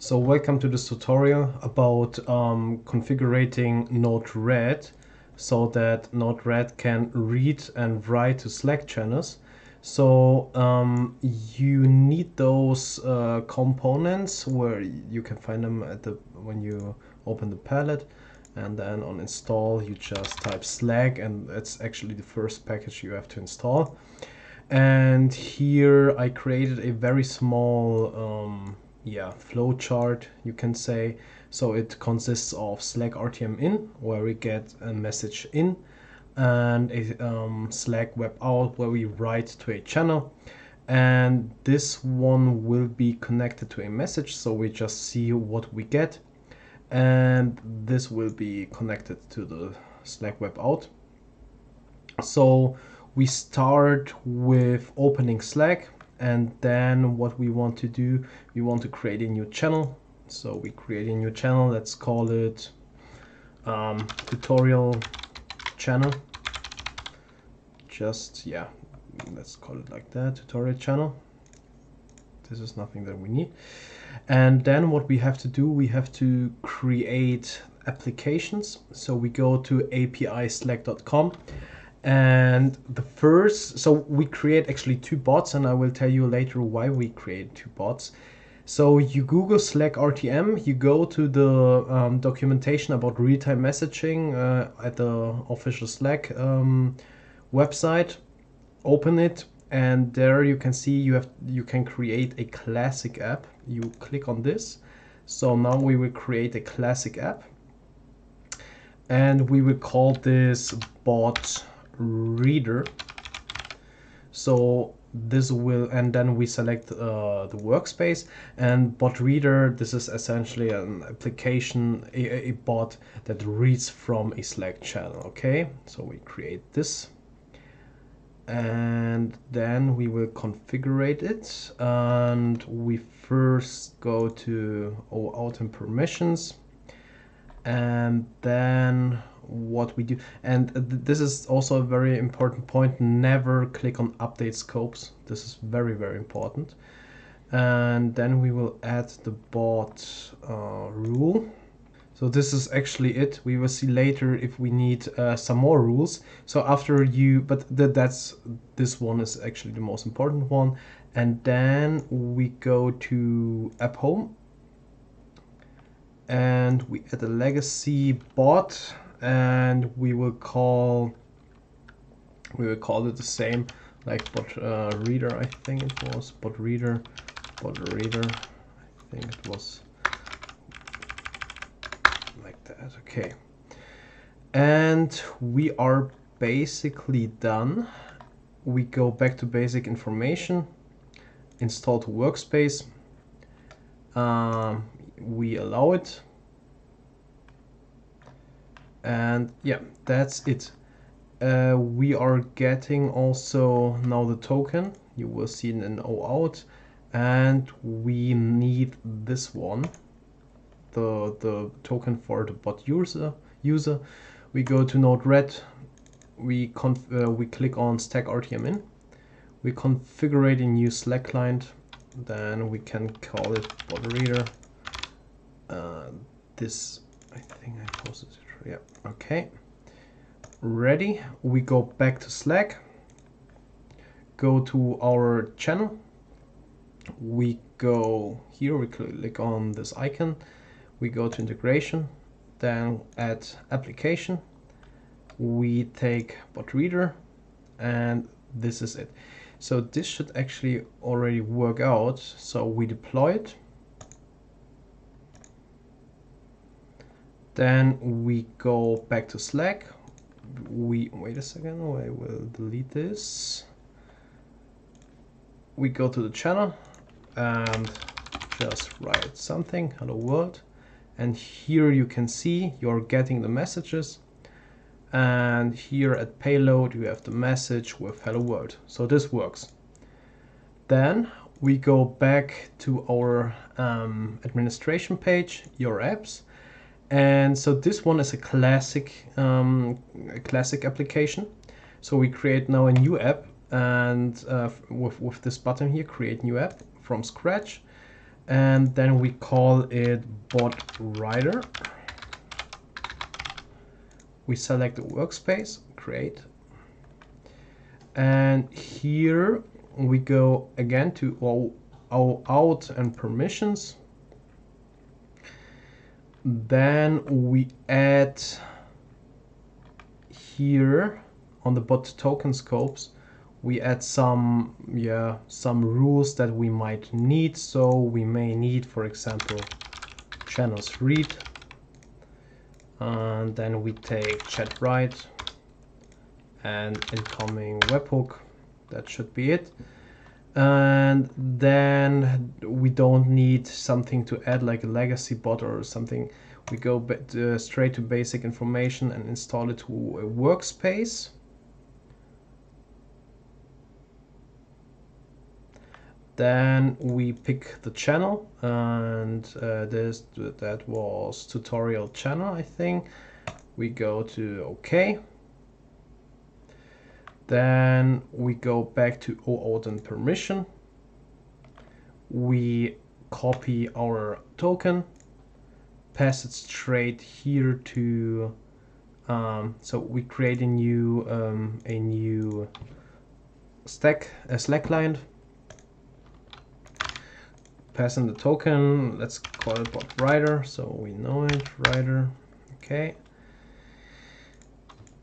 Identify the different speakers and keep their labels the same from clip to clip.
Speaker 1: So welcome to this tutorial about um, configuring Node-RED so that Node-RED can read and write to Slack channels. So um, you need those uh, components where you can find them at the when you open the palette and then on install you just type Slack and that's actually the first package you have to install. And here I created a very small um, yeah. flowchart you can say. So it consists of slack rtm in where we get a message in and a um, slack web out where we write to a channel. And this one will be connected to a message so we just see what we get. And this will be connected to the slack web out. So we start with opening slack and then what we want to do we want to create a new channel. So we create a new channel let's call it um, tutorial channel. Just yeah let's call it like that tutorial channel. This is nothing that we need. And then what we have to do we have to create applications. So we go to api-slack.com and the first so we create actually two bots and i will tell you later why we create two bots. So you google slack rtm you go to the um, documentation about real-time messaging uh, at the official slack um, website. Open it and there you can see you have you can create a classic app. You click on this. So now we will create a classic app. And we will call this bot reader. So this will and then we select uh, the workspace and bot reader this is essentially an application a, a, bot that reads from a slack channel okay? So we create this and then we will configure it and we first go to OAuth and permissions and then what we do. And this is also a very important point. Never click on update scopes. This is very very important. And then we will add the bot uh, rule. So this is actually it. We will see later if we need uh, some more rules. So after you but th that's this one is actually the most important one. And then we go to app home. And we add a legacy bot and we will call we will call it the same like bot uh, reader I think it was. Bot reader bot reader I think it was like that okay. And we are basically done. We go back to basic information install to workspace. Um, we allow it and yeah that's it. Uh, we are getting also now the token. You will see in an out. And we need this one. The the token for the bot user user. We go to node-red we conf uh, we click on slack rtm in. We configure a new slack client. Then we can call it bot reader. Uh, this i think i posted it yeah okay. Ready? We go back to slack. Go to our channel. We go here we click on this icon. We go to integration then add application. We take bot reader and this is it. So this should actually already work out so we deploy it Then we go back to Slack. We wait a second, I will delete this. We go to the channel and just write something, hello world. And here you can see you're getting the messages. And here at payload, you have the message with hello world. So this works. Then we go back to our um, administration page, your apps, and so this one is a classic, um, a classic application. So we create now a new app and uh, with, with this button here, create new app from scratch. and then we call it bot writer we select the workspace create and here we go again to our OAuth and permissions then we add here on the bot token scopes we add some yeah some rules that we might need. So we may need for example channels read. And then we take chat write and incoming webhook. That should be it and then we don't need something to add like a legacy bot or something. We go uh, straight to basic information and install it to a workspace. Then we pick the channel and uh, this that was tutorial channel I think. We go to OK then we go back to OAuth and permission. We copy our token, pass it straight here to, um, so we create a new, um, a new stack, a Slack client. Pass in the token, let's call it bot writer, so we know it, writer, okay.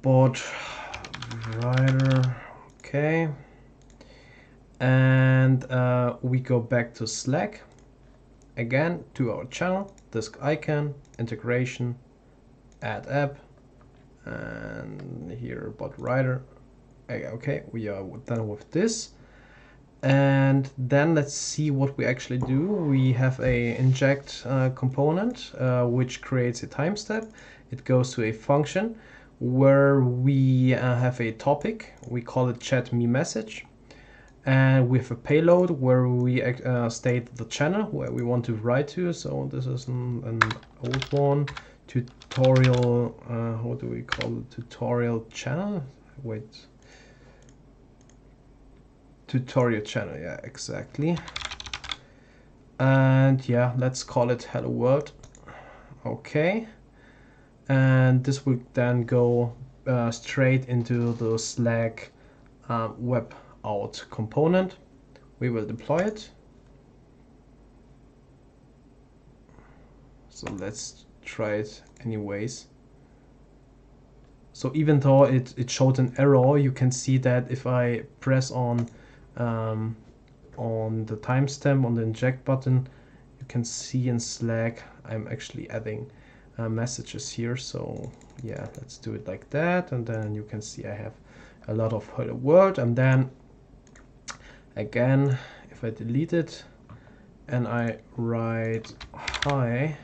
Speaker 1: Bot writer okay. And uh, we go back to slack. Again to our channel disk icon integration add app and here bot writer okay we are done with this. And then let's see what we actually do. We have a inject uh, component uh, which creates a time step it goes to a function where we uh, have a topic, we call it chat me message, and we have a payload where we uh, state the channel where we want to write to. So this is an, an old one, tutorial, uh, what do we call it, tutorial channel? Wait, tutorial channel, yeah, exactly. And yeah, let's call it hello world. Okay and this will then go uh, straight into the Slack um, web out component. We will deploy it. So let's try it anyways. So even though it, it showed an error, you can see that if I press on um, on the timestamp on the inject button, you can see in Slack I'm actually adding uh, messages here. So yeah let's do it like that. And then you can see I have a lot of hello world and then again if I delete it and I write hi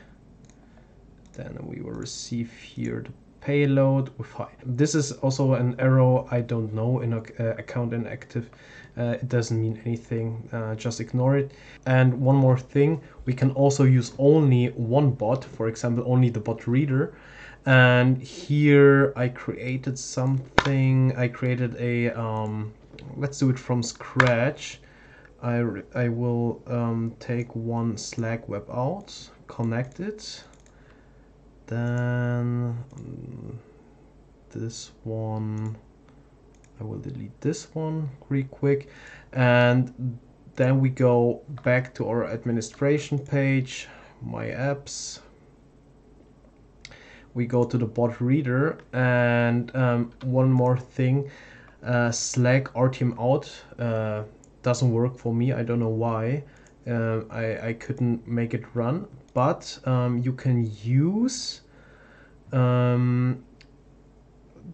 Speaker 1: then we will receive here the payload with hi. This is also an error I don't know in uh, account inactive. Uh, it doesn't mean anything, uh, just ignore it. And one more thing, we can also use only one bot, for example, only the bot reader. And here I created something, I created a, um, let's do it from scratch. I, I will um, take one Slack web out, connect it, then um, this one I will delete this one real quick. And then we go back to our administration page my apps. We go to the bot reader and um, one more thing uh, slack rtm out uh, doesn't work for me. I don't know why. Uh, I, I couldn't make it run but um, you can use um,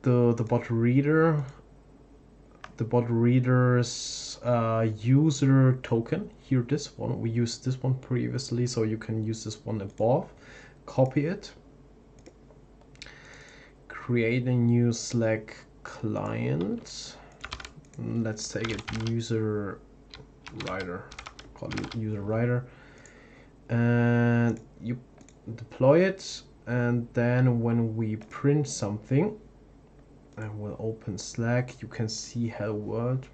Speaker 1: the the bot reader the bot reader's uh, user token. Here this one we used this one previously so you can use this one above. Copy it. Create a new slack client. Let's take it user writer. Call it user writer deploy it and then when we print something and we'll open slack. You can see hello world.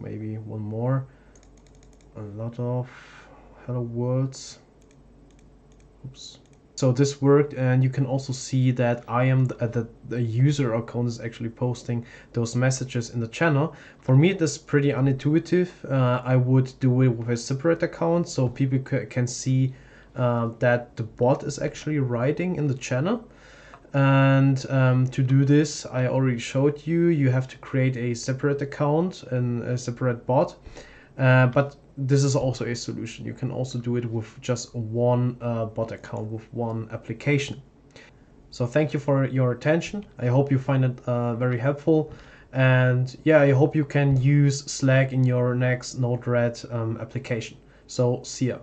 Speaker 1: Maybe one more. A lot of hello worlds. Oops. So this worked and you can also see that I am the, the, the, user account is actually posting those messages in the channel. For me it is pretty unintuitive. Uh, I would do it with a separate account so people can see uh, that the bot is actually writing in the channel. And um, to do this, I already showed you, you have to create a separate account and a separate bot. Uh, but this is also a solution. You can also do it with just one uh, bot account, with one application. So thank you for your attention. I hope you find it uh, very helpful. And yeah, I hope you can use Slack in your next Node-RED um, application. So see ya.